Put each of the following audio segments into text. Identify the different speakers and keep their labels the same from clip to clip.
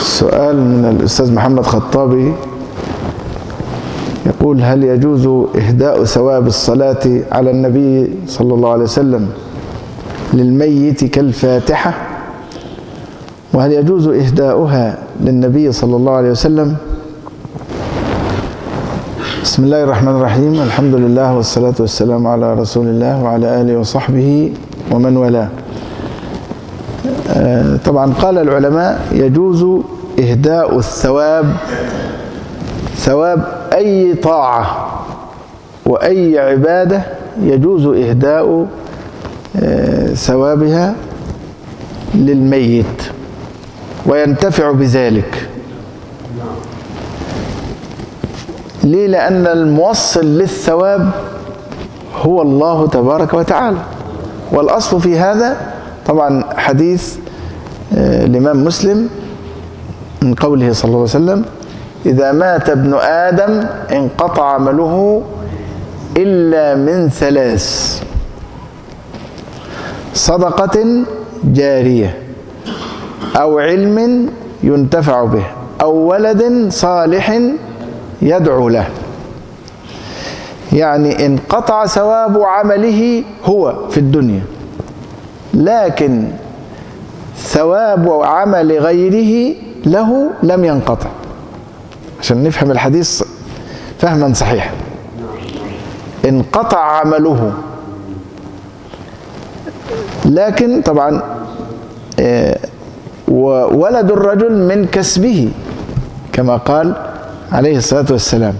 Speaker 1: سؤال من الأستاذ محمد خطابي. يقول هل يجوز إهداء ثواب الصلاة على النبي صلى الله عليه وسلم للميت كالفاتحة؟ وهل يجوز إهداؤها للنبي صلى الله عليه وسلم؟ بسم الله الرحمن الرحيم. الحمد لله والصلاة والسلام على رسول الله وعلى آله وصحبه ومن والاه. طبعا قال العلماء يجوز إهداء الثواب ثواب أي طاعة وأي عبادة يجوز إهداء ثوابها للميت وينتفع بذلك. ليه؟ لأن الموصل للثواب هو الله تبارك وتعالى. والأصل في هذا طبعا حديث الإمام مسلم من قوله صلى الله عليه وسلم إذا مات ابن آدم انقطع عمله إلا من ثلاث صدقة جارية أو علم ينتفع به أو ولد صالح يدعو له. يعني انقطع ثواب عمله هو في الدنيا. لكن ثواب عمل غيره له لم ينقطع. عشان نفهم الحديث فهما صحيحا. انقطع عمله. لكن طبعا وولد الرجل من كسبه كما قال عليه الصلاة والسلام.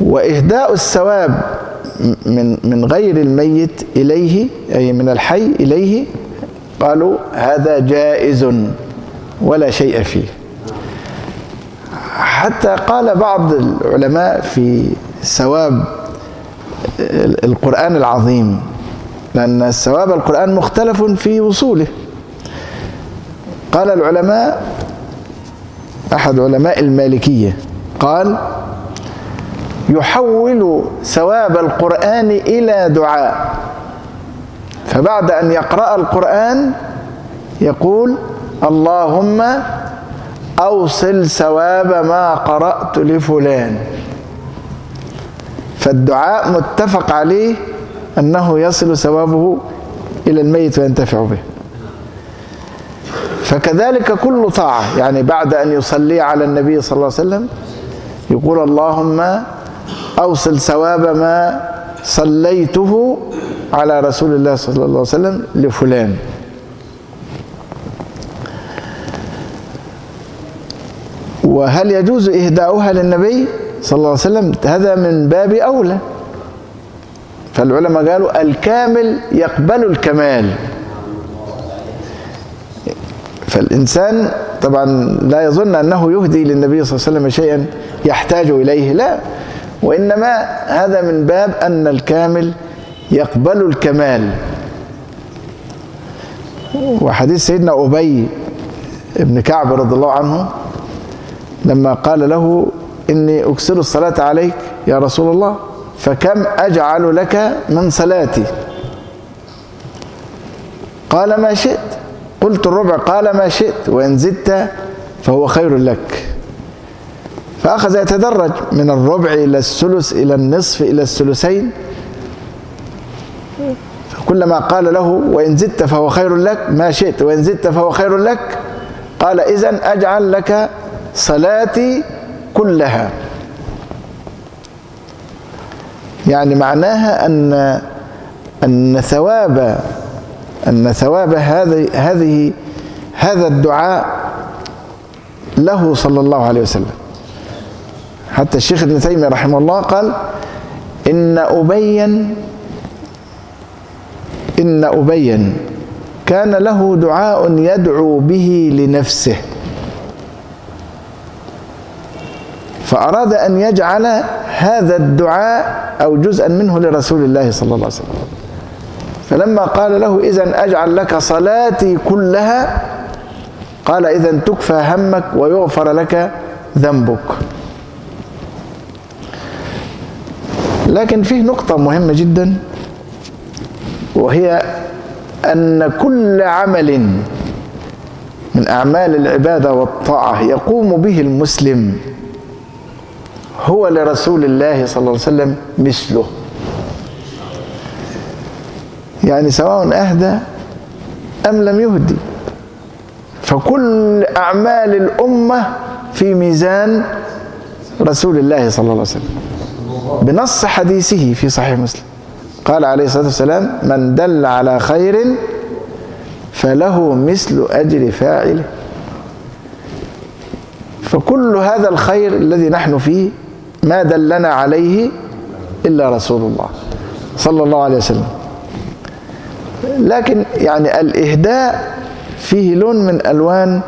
Speaker 1: وإهداء الثواب من من غير الميت إليه أي من الحي إليه قالوا هذا جائز ولا شيء فيه. حتى قال بعض العلماء في ثواب القرآن العظيم لأن ثواب القرآن مختلف في وصوله. قال العلماء أحد علماء المالكية قال يحول ثواب القرآن إلى دعاء. فبعد أن يقرأ القرآن يقول اللهم أوصل ثواب ما قرأت لفلان. فالدعاء متفق عليه أنه يصل ثوابه إلى الميت وينتفع به. فكذلك كل طاعة يعني بعد أن يصلي على النبي صلى الله عليه وسلم يقول اللهم أوصل ثواب ما صليته على رسول الله صلى الله عليه وسلم لفلان. وهل يجوز إهداؤها للنبي صلى الله عليه وسلم؟ هذا من باب أولى. فالعلماء قالوا الكامل يقبل الكمال. فالإنسان طبعا لا يظن أنه يهدي للنبي صلى الله عليه وسلم شيئا يحتاج إليه لا. وإنما هذا من باب أن الكامل يقبل الكمال. وحديث سيدنا أبي ابن كعب رضي الله عنه لما قال له إني أكسر الصلاة عليك يا رسول الله فكم أجعل لك من صلاتي؟ قال ما شئت. قلت الربع قال ما شئت. وإن زدت فهو خير لك. فأخذ يتدرج من الربع إلى الثلث إلى النصف إلى الثلثين. فكلما قال له وإن زدت فهو خير لك. ما شئت. وإن زدت فهو خير لك. قال إذن أجعل لك صلاتي كلها. يعني معناها أن أن ثواب أن ثواب هذه هذه هذا الدعاء له صلى الله عليه وسلم. حتى الشيخ ابن تيمية رحمه الله قال إن أبيا إن أبيا كان له دعاء يدعو به لنفسه فأراد أن يجعل هذا الدعاء أو جزءا منه لرسول الله صلى الله عليه وسلم. فلما قال له إذا أجعل لك صلاتي كلها قال إذا تكفى همك ويغفر لك ذنبك. لكن فيه نقطة مهمة جدا وهي أن كل عمل من أعمال العبادة والطاعة يقوم به المسلم هو لرسول الله صلى الله عليه وسلم مثله. يعني سواء أهدى أم لم يهدي. فكل أعمال الأمة في ميزان رسول الله صلى الله عليه وسلم. بنص حديثه في صحيح مسلم. قال عليه الصلاة والسلام من دل على خير فله مثل أجر فاعله. فكل هذا الخير الذي نحن فيه ما دلنا عليه إلا رسول الله صلى الله عليه وسلم. لكن يعني الإهداء فيه لون من ألوان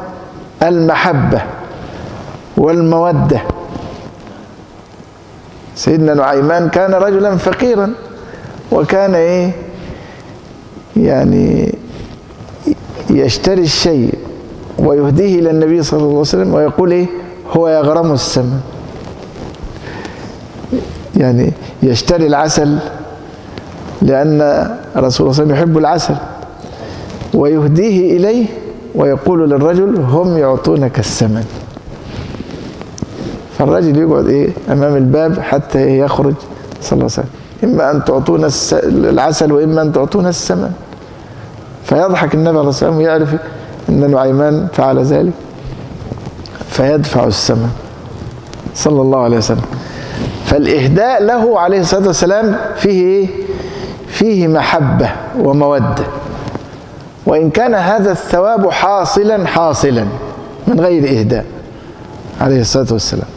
Speaker 1: المحبة والمودة. سيدنا نعيمان كان رجلا فقيرا وكان إيه يعني يشتري الشيء ويهديه إلى النبي صلى الله عليه وسلم ويقول إيه هو يغرم الثمن يعني يشتري العسل لأن رسول الله صلى الله عليه وسلم يحب العسل ويهديه إليه ويقول للرجل هم يعطونك الثمن. فالرجل يقعد إيه أمام الباب حتى يخرج صلى الله عليه وسلم. إما أن تعطونا العسل وإما أن تعطونا الثمن فيضحك النبي عليه الصلاة والسلام ويعرف إن نعيمان فعل ذلك فيدفع الثمن صلى الله عليه وسلم. فالإهداء له عليه الصلاة والسلام فيه إيه؟ فيه محبة ومودة. وإن كان هذا الثواب حاصلا حاصلا من غير إهداء عليه الصلاة والسلام.